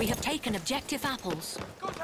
We have taken objective apples. Gute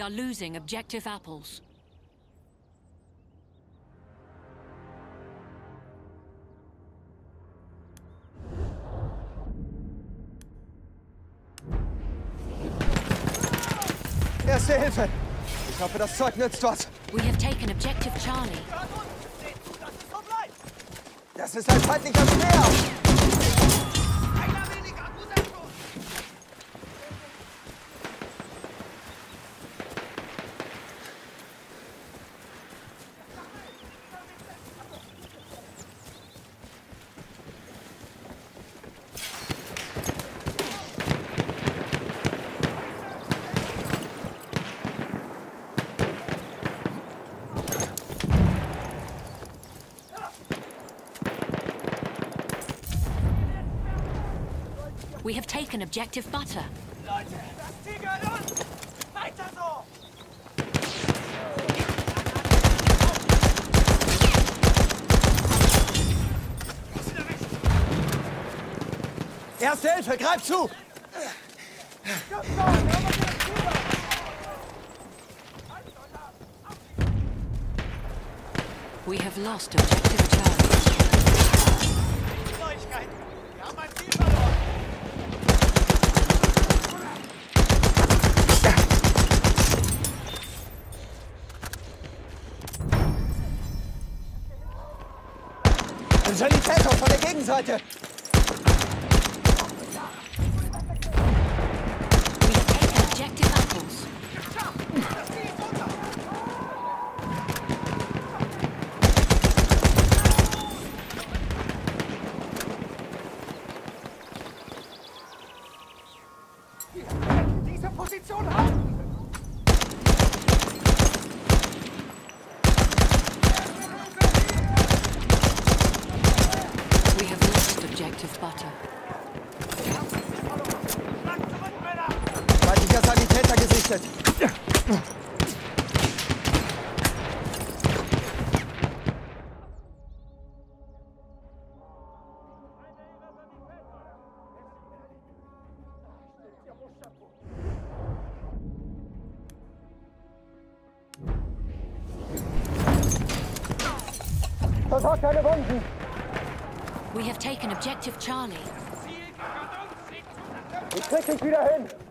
We are losing objective apples. Erste Hilfe! Ich hoffe, das Zeug nützt was. We have taken objective Charlie. Gehört uns! Seht zu, dass es so bleibt! Das ist ein feindlicher Speer! Taken objective butter. Leute, das Ziel gehört uns! Weiter so! Erste Hilfe, greif zu! We have lost objective Ein Sanitäter von der Gegenseite! We have taken objective apples. Sanitäter gesichtet! Versorgt keine Wunden! We have taken objective Charlie. Ziel gehört uns! Seht zu, dass Ich krieg dich wieder hin!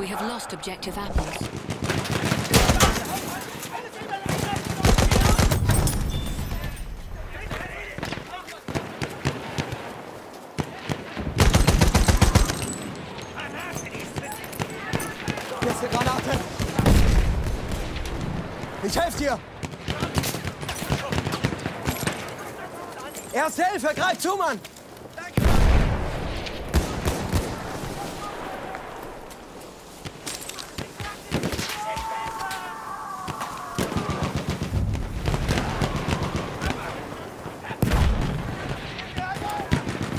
We have lost objective apples. Ich helfe dir! Erste Hilfe, greif zu, Mann!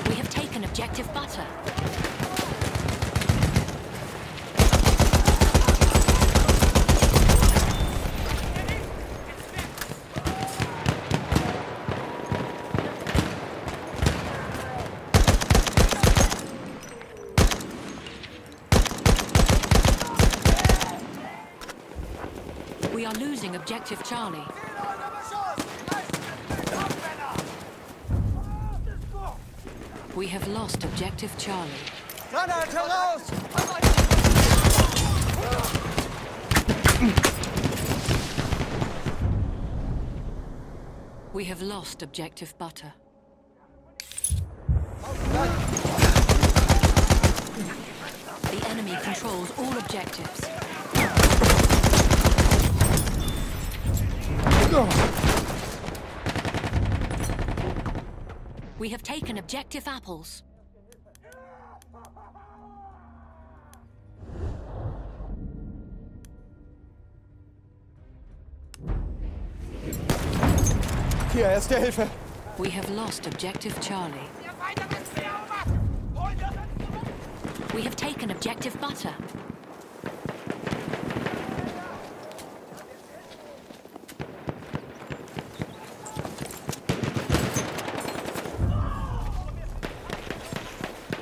We have taken objective butter. We are losing objective Charlie. We have lost objective Charlie. Granate raus! We have lost objective butter. The enemy controls all objectives. We have taken objective apples. Hier, erste Hilfe. We have lost objective Charlie. Ihr weiteres Wehrmacht! Holen wir uns zurück! We have taken objective butter.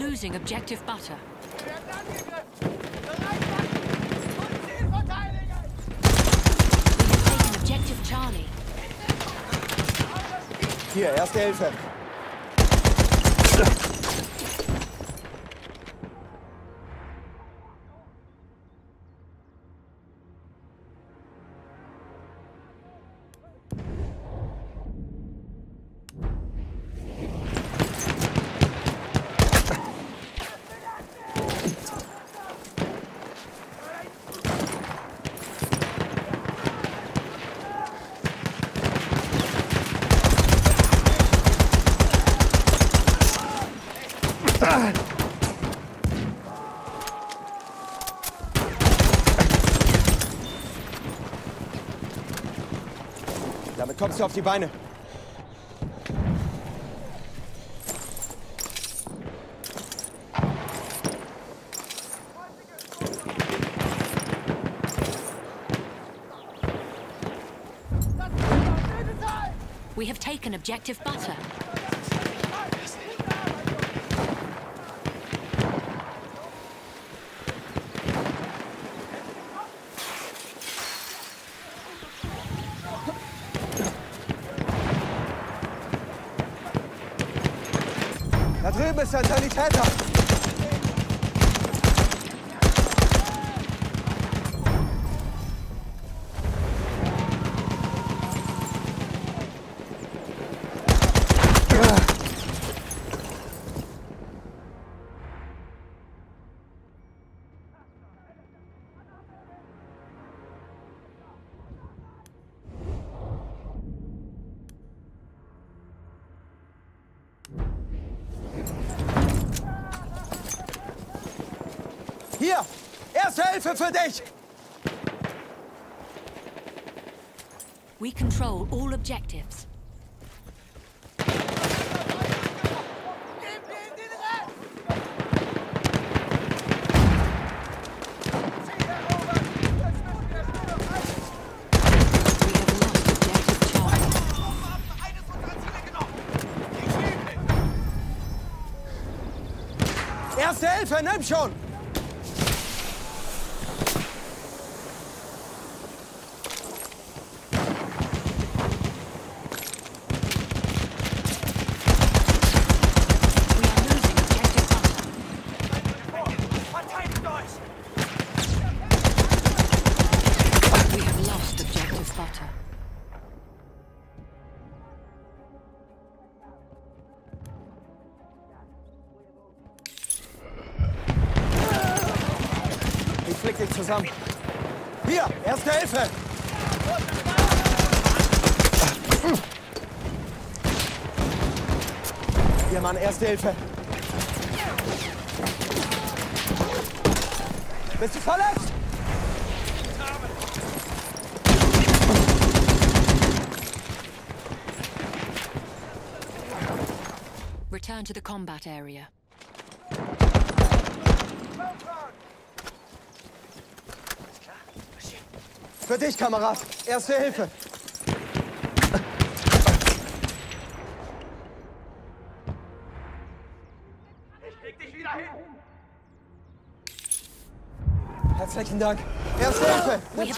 objective butter. Wir werden angegriffen! Bereit machen! Und Ziel verteidigen! We have taken objective Charlie. Hier, erste Hilfe. Kommst du auf die Beine. We have taken objective butter. Da drüben ist ein Sanitäter. Hilfe für dich. We control all objectives. Geben wir ihm zusammen. Hier, erste Hilfe. Hier, Mann, erste Hilfe. Bist du verletzt? Return to the combat area. Für dich, Kamerad. Erste Hilfe. Ich leg dich wieder hin! Herzlichen Dank. Erste Hilfe. We Nimm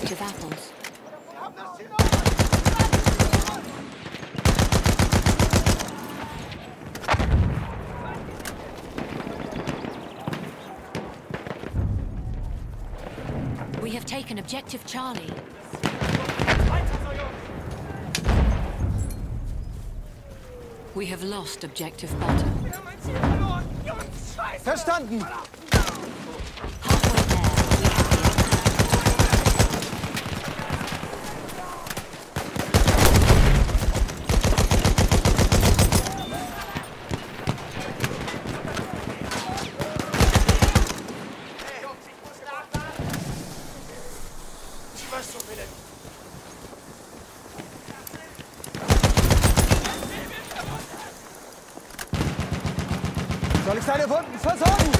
objective apples. We have taken objective Charlie. We have lost objective Scheiße! Verstanden. Soll ich deine Wunden versorgen?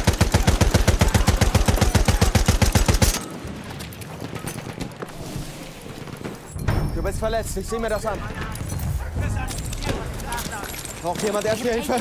Du bist verletzt. Ich sehe mir das an. Braucht jemand erste Hilfe?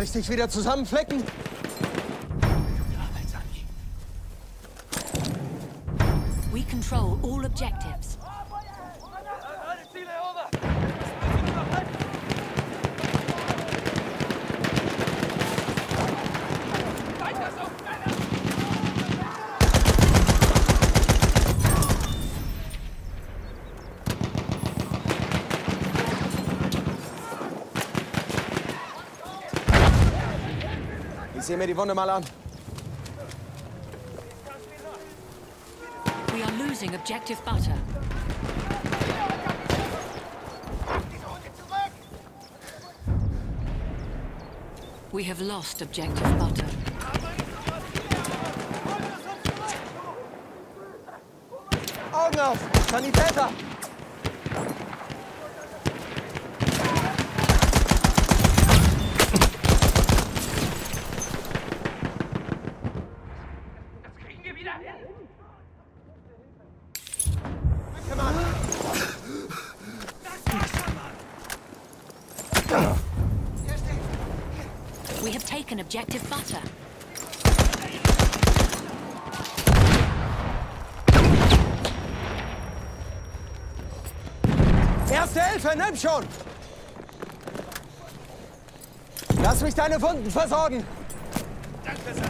Soll ich dich wieder zusammenflecken? We control all objectives. Ich mir die Wunde mal an. We are losing objective butter. We have lost objective butter. Oh, Augen auf! Sanitäter! Objective butter. Erste Hilfe, nimm schon! Lass mich deine Wunden versorgen! Danke, Sani!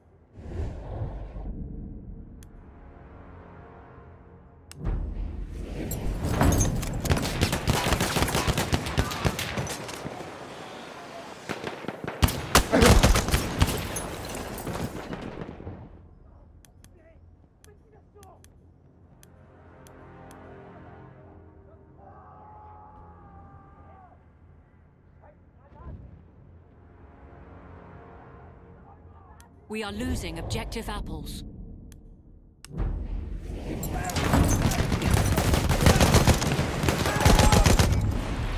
We are losing objective apples.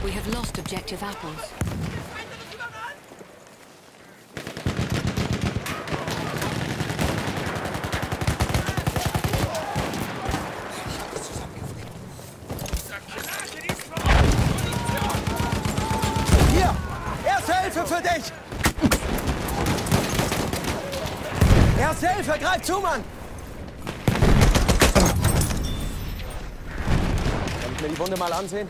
We have lost objective apples. Greif zu, Mann! Kann ich mir die Wunde mal ansehen?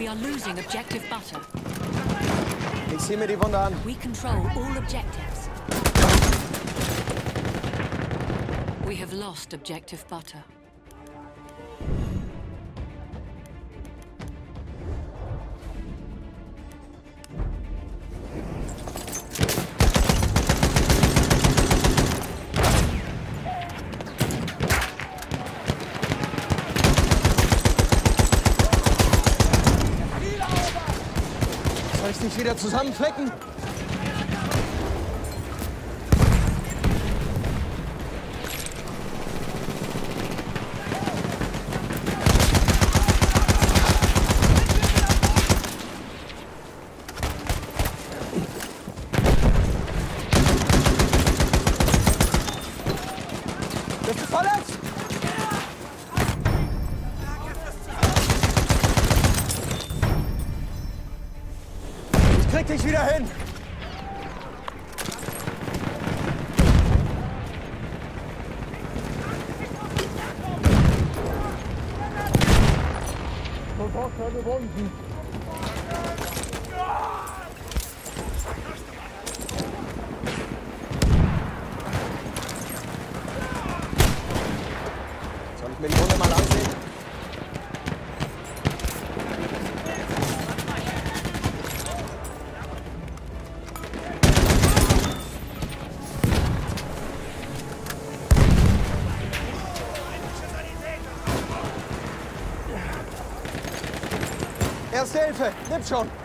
We are losing objective butter. Ich zieh mir die Wunde an. We control all objectives. We have lost objective butter. Wieder zusammenflecken? Bist du verletzt? Ich krieg dich wieder hin. Soll ich Erste Hilfe, nimm schon.